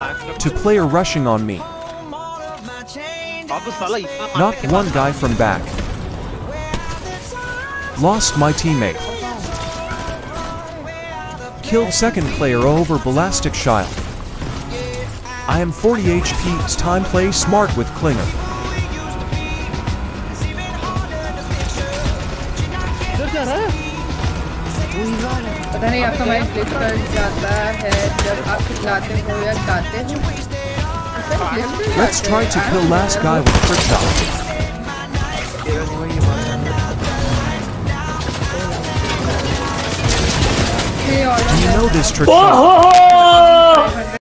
to player rushing on me. Knocked one guy from back. Lost my teammate. Killed second player over Ballistic Shield. I am 40 HP. Time play smart with Clinger. पता नहीं आपका mind click कर जाता है जब आप खिलाते हो या गाते हो Let's try to kill last guy with trick shot. ये Do you order know this trick Oh! shot?